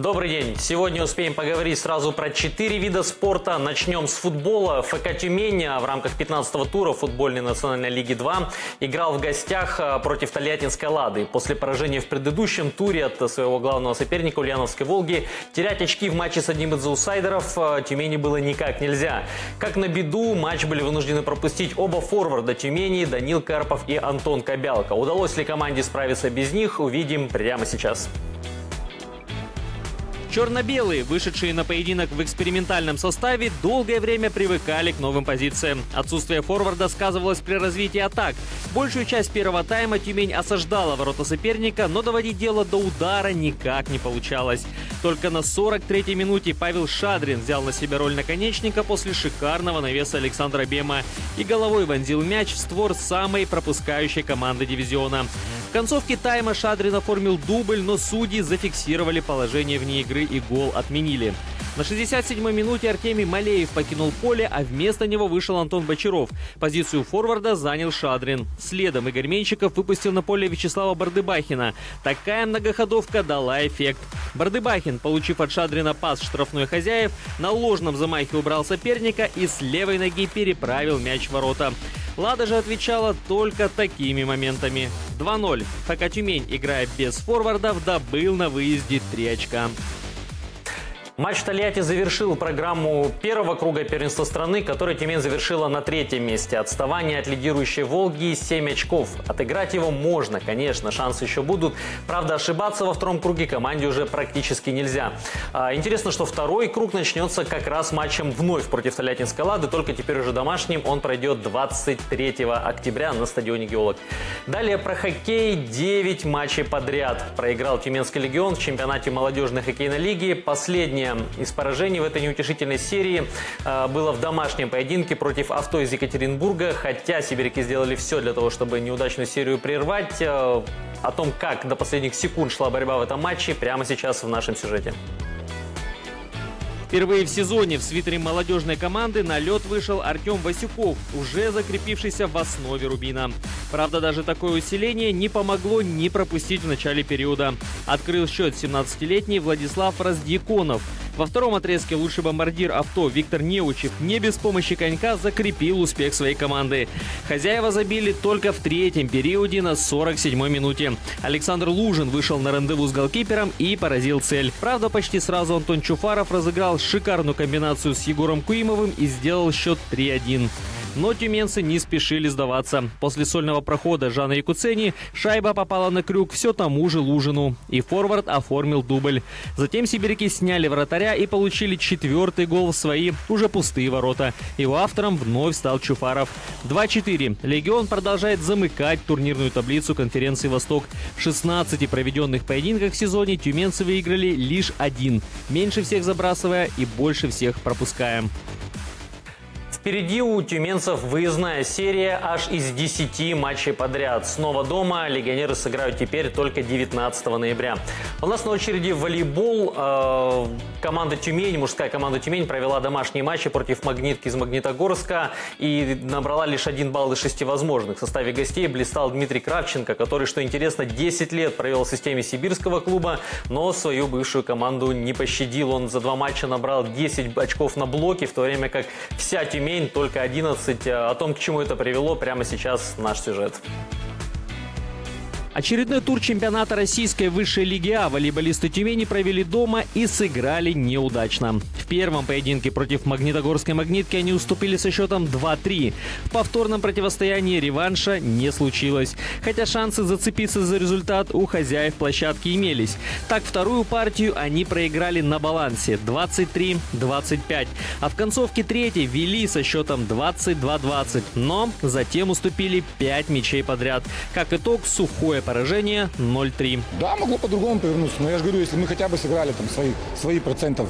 Добрый день. Сегодня успеем поговорить сразу про четыре вида спорта. Начнем с футбола. ФК Тюмень в рамках 15-го тура футбольной национальной лиги 2 играл в гостях а, против Тольяттинской Лады. После поражения в предыдущем туре от своего главного соперника Ульяновской Волги терять очки в матче с одним из аутсайдеров а, Тюмени было никак нельзя. Как на беду, матч были вынуждены пропустить оба форварда Тюмени, Данил Карпов и Антон Кобялко. Удалось ли команде справиться без них, увидим прямо сейчас. Черно-белые, вышедшие на поединок в экспериментальном составе, долгое время привыкали к новым позициям. Отсутствие форварда сказывалось при развитии атак. Большую часть первого тайма Тюмень осаждала ворота соперника, но доводить дело до удара никак не получалось. Только на 43-й минуте Павел Шадрин взял на себя роль наконечника после шикарного навеса Александра Бема и головой вонзил мяч в створ самой пропускающей команды дивизиона. В концовке тайма Шадрин оформил дубль, но судьи зафиксировали положение вне игры и гол отменили. На 67-й минуте Артемий Малеев покинул поле, а вместо него вышел Антон Бочаров. Позицию форварда занял Шадрин. Следом Игорь Менщиков выпустил на поле Вячеслава Бардыбахина. Такая многоходовка дала эффект. Бардыбахин, получив от Шадрина пас штрафной хозяев, на ложном замахе убрал соперника и с левой ноги переправил мяч в ворота. Лада же отвечала только такими моментами. 2-0. ФК играя без форвардов, добыл на выезде 3 очка. Матч Тольятти завершил программу первого круга первенства страны, который Тюмень завершила на третьем месте. Отставание от лидирующей «Волги» 7 очков. Отыграть его можно, конечно, шансы еще будут. Правда, ошибаться во втором круге команде уже практически нельзя. А, интересно, что второй круг начнется как раз матчем вновь против Тольяттинской «Лады», только теперь уже домашним. Он пройдет 23 октября на стадионе «Геолог». Далее про хоккей 9 матчей подряд. Проиграл Тюменский легион в чемпионате молодежной хоккейной лиги. Из поражений в этой неутешительной серии э, было в домашнем поединке против авто из Екатеринбурга, хотя сибиряки сделали все для того, чтобы неудачную серию прервать. Э, о том, как до последних секунд шла борьба в этом матче, прямо сейчас в нашем сюжете. Впервые в сезоне в свитере молодежной команды на лед вышел Артем Васюков, уже закрепившийся в основе Рубина. Правда, даже такое усиление не помогло не пропустить в начале периода. Открыл счет 17-летний Владислав Раздьяконов – во втором отрезке лучший бомбардир авто Виктор Неучев не без помощи конька закрепил успех своей команды. Хозяева забили только в третьем периоде на 47-й минуте. Александр Лужин вышел на рандеву с голкипером и поразил цель. Правда, почти сразу Антон Чуфаров разыграл шикарную комбинацию с Егором Куимовым и сделал счет 3-1. Но тюменцы не спешили сдаваться. После сольного прохода Жана Якуцени шайба попала на крюк все тому же Лужину. И форвард оформил дубль. Затем сибиряки сняли вратаря и получили четвертый гол в свои уже пустые ворота. Его автором вновь стал Чуфаров. 2-4. Легион продолжает замыкать турнирную таблицу конференции «Восток». В 16 проведенных поединках в сезоне тюменцы выиграли лишь один. Меньше всех забрасывая и больше всех пропуская. Впереди у тюменцев выездная серия аж из 10 матчей подряд. Снова дома легионеры сыграют теперь только 19 ноября. У нас на очереди волейбол. Э, команда Тюмень, мужская команда Тюмень провела домашние матчи против Магнитки из Магнитогорска и набрала лишь один балл из шести возможных. В составе гостей блистал Дмитрий Кравченко, который, что интересно, 10 лет провел в системе сибирского клуба, но свою бывшую команду не пощадил. Он за два матча набрал 10 очков на блоке, в то время как вся Тюмень Тюмень, только 11. О том, к чему это привело, прямо сейчас наш сюжет. Очередной тур чемпионата российской высшей лиги А волейболисты Тюмени провели дома и сыграли неудачно. В первом поединке против Магнитогорской магнитки они уступили со счетом 2-3. В повторном противостоянии реванша не случилось. Хотя шансы зацепиться за результат у хозяев площадки имелись. Так, вторую партию они проиграли на балансе 23-25. А в концовке третьей вели со счетом 22-20. Но затем уступили 5 мячей подряд. Как итог, сухое Первое поражение 0-3. Да, могло по-другому повернуться. Но я же говорю, если мы хотя бы сыграли там свои, свои процентов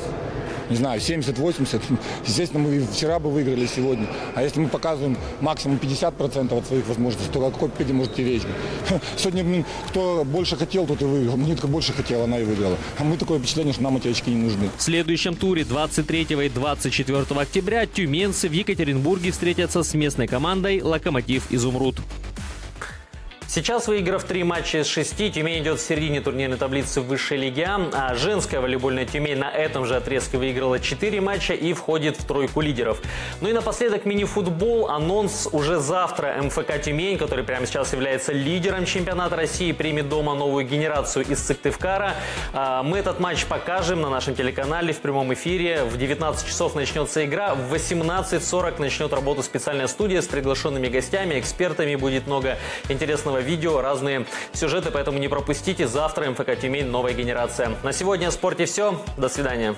не знаю, 70-80, естественно, мы вчера бы выиграли сегодня. А если мы показываем максимум 50% от своих возможностей, то о какой победе можете речь? Сегодня кто больше хотел, тот и выиграл. Монетка больше хотела, она и выиграла. А мы такое впечатление, что нам эти очки не нужны. В следующем туре 23 и 24 октября тюменцы в Екатеринбурге встретятся с местной командой «Локомотив Изумруд». Сейчас, выиграв три матча из шести, Тюмень идет в середине турнирной таблицы высшей лиге А, а женская волейбольная Тюмень на этом же отрезке выиграла четыре матча и входит в тройку лидеров. Ну и напоследок мини-футбол. Анонс уже завтра МФК Тюмень, который прямо сейчас является лидером чемпионата России, примет дома новую генерацию из Сыктывкара. А, мы этот матч покажем на нашем телеканале в прямом эфире. В 19 часов начнется игра, в 18.40 начнет работу специальная студия с приглашенными гостями, экспертами. Будет много интересного видео, разные сюжеты, поэтому не пропустите. Завтра МФК Тюмень новая генерация. На сегодня в спорте все. До свидания.